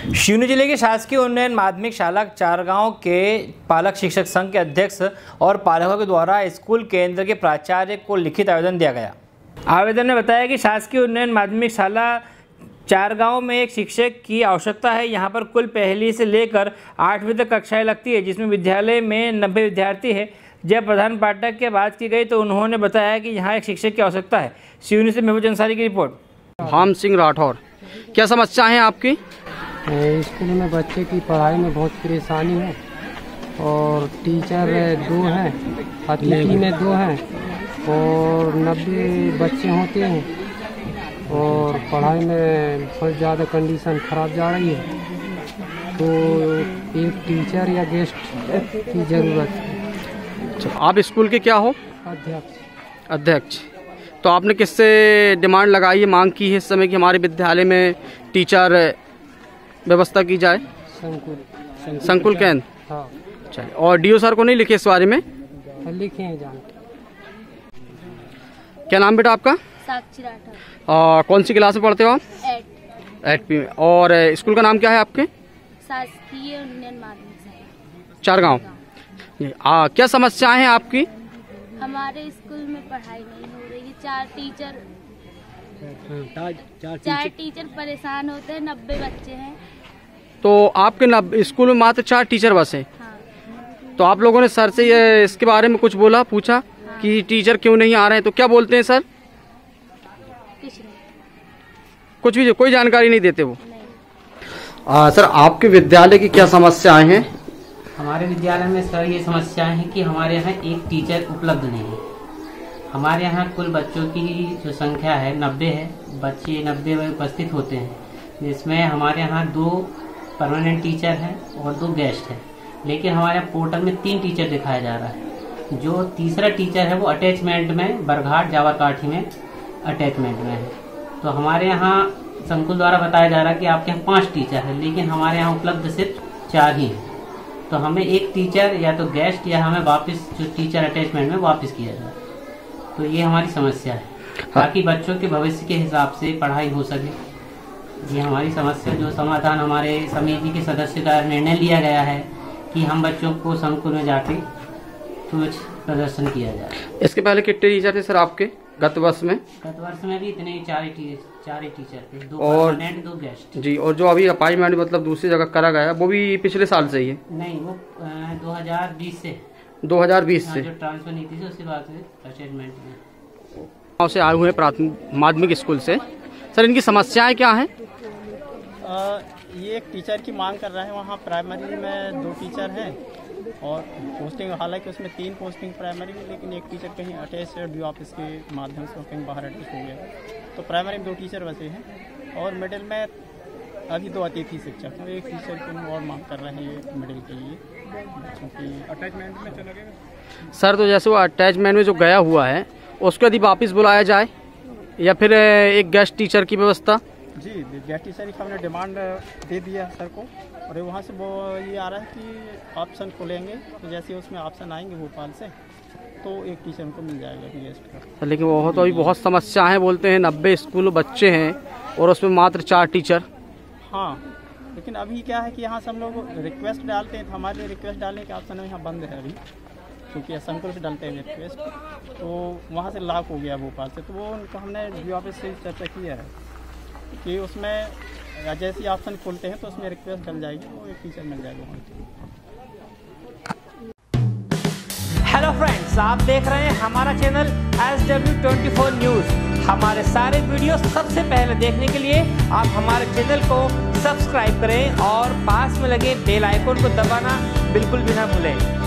शिवनी ज़िले के शासकीय उन्नयन माध्यमिक शाला चारगांव के पालक शिक्षक संघ के अध्यक्ष और पालकों के द्वारा स्कूल केंद्र के प्राचार्य को लिखित आवेदन दिया गया। आवेदन में बताया कि शासकीय उन्नयन माध्यमिक शाला चारगांव में एक शिक्षक की आवश्यकता है। यहाँ पर कुल पहली से लेकर आठवीं तक कक्षाएँ लगती है, जिसमें विद्यालय में नब्बे विद्यार्थी है। जब प्रधान पाठक की बात की गई तो उन्होंने बताया कि यहाँ एक शिक्षक की आवश्यकता है। शिवनी से महबूज अंसारी की रिपोर्ट। भाम सिंह राठौर। क्या समस्या है आपकी? स्कूल में बच्चे की पढ़ाई में बहुत परेशानी है और टीचर दो हैं अतिथि में दो हैं और नब्बे बच्चे होते हैं और पढ़ाई में बहुत ज़्यादा कंडीशन खराब जा रही है। तो एक टीचर या गेस्ट की ज़रूरत है। अच्छा, आप स्कूल के क्या हो? अध्यक्ष। अध्यक्ष। तो आपने किससे डिमांड लगाई है मांग की है इस समय कि हमारे विद्यालय में टीचर व्यवस्था की जाए? संकुल संकुल केंद्र? हाँ। चलिए और डीओ सर को नहीं लिखे इस बारे में? लिखे हैं जान। क्या नाम बेटा आपका? साक्षी राठौर। और कौन सी क्लास में पढ़ते हो आप? एट। एट पी में और स्कूल का नाम क्या है आपके? शासकीय उन्नयन माध्यमिक शाला। चारगांव। ये, आ, क्या समस्याएँ हैं आपकी? हमारे स्कूल में पढ़ाई नहीं हो रही है। चार टीचर चार टीचर परेशान होते हैं। नब्बे बच्चे हैं। तो आपके स्कूल में मात्र चार टीचर बस हैं हाँ। तो आप लोगों ने सर से ये इसके बारे में कुछ बोला पूछा कि टीचर क्यों नहीं आ रहे हैं? तो क्या बोलते हैं सर? कुछ भी कोई जानकारी नहीं देते वो। आ, सर आपके विद्यालय की क्या समस्याएँ हैं? हमारे विद्यालय में सर ये समस्याएँ हैं कि हमारे यहाँ एक टीचर उपलब्ध नहीं है। हमारे यहाँ कुल बच्चों की जो संख्या है नब्बे है। बच्चे नब्बे में उपस्थित होते हैं। जिसमें हमारे यहाँ दो परमानेंट टीचर हैं और दो गेस्ट हैं। लेकिन हमारे पोर्टल में तीन टीचर दिखाया जा रहा है। जो तीसरा टीचर है वो अटैचमेंट में बरघाट जावरकाठी में अटैचमेंट में है। तो हमारे यहाँ संकुल द्वारा बताया जा रहा है कि आपके यहाँ पाँच टीचर है लेकिन हमारे यहाँ उपलब्ध सिर्फ़ चार ही हैं। तो हमें एक टीचर या तो गेस्ट या हमें वापस जो टीचर अटैचमेंट में वापस किया जाए। तो ये हमारी समस्या है। ताकि बच्चों के भविष्य के हिसाब से पढ़ाई हो सके। ये हमारी समस्या जो समाधान हमारे समिति के सदस्य का निर्णय लिया गया है कि हम बच्चों को संकुल में जाके कुछ प्रदर्शन किया जाए। इसके पहले कितने टीचर थे सर आपके गत वर्ष में? गत वर्ष में भी इतने ही चार ही टी- चार ही टीचर थे दो और- दो गेस्ट। जी और जो अभी अपाइंटमेंट मतलब दूसरी जगह करा गया वो भी पिछले साल से ही है? नहीं वो दो हज़ार बीस से। 2020 हाँ, से? जो ट्रांसफ़र नीति से उसके बाद से में से आए हुए प्राथमिक माध्यमिक स्कूल से। सर इनकी समस्याएँ क्या हैं? ये एक टीचर की मांग कर रहे हैं वहाँ प्राइमरी में दो टीचर हैं और पोस्टिंग हालाँकि उसमें तीन पोस्टिंग प्राइमरी में लेकिन एक टीचर कहीं अटैच है डी ऑफ़िस के माध्यम से कहीं बाहर अटैच हो गया तो प्राइमरी में दो टीचर बचे हैं और मिडिल में अभी दो अतिथि शिक्षक हैं। एक टीचर की हम और मांग कर रहे हैं ये मिडिल के लिए बच्चों की। अटैचमेंट में चला गया सर तो जैसे वो अटैचमेंट में जो गया हुआ है उसको यदि वापस बुलाया जाए या फिर एक गेस्ट टीचर की व्यवस्था? जी टीचर की हमने डिमांड दे दिया सर को और वहाँ से वो ये आ रहा है कि ऑप्शन खोलेंगे तो जैसे उसमें ऑप्शन आएँगे भोपाल से तो एक टीचर उनको मिल जाएगा गेस्ट का। लेकिन वो तो अभी बहुत समस्या है बोलते हैं नब्बे स्कूल बच्चे हैं और उसमें मात्र चार टीचर। हाँ लेकिन अभी क्या है कि यहाँ से हम लोग रिक्वेस्ट डालते हैं तो हमारे लिए रिक्वेस्ट डालने के ऑप्शन यहाँ बंद है अभी क्योंकि संकुल से डालते हैं रिक्वेस्ट तो वहाँ से लाख हो गया भोपाल से तो वो उनको हमने डी ऑफ़िस से चर्चा किया है। कि उसमें जैसे ऑप्शन खोलते हैं तो उसमें रिक्वेस्ट डल जाएगी, वो एक टीचर मिल जाएगा हेलो फ्रेंड्स आप देख रहे हैं हमारा channel S W twenty four news हमारे सारे वीडियो सबसे पहले देखने के लिए आप हमारे चैनल को सब्सक्राइब करें और पास में लगे बेल आइकन को दबाना बिल्कुल भी ना भूलें।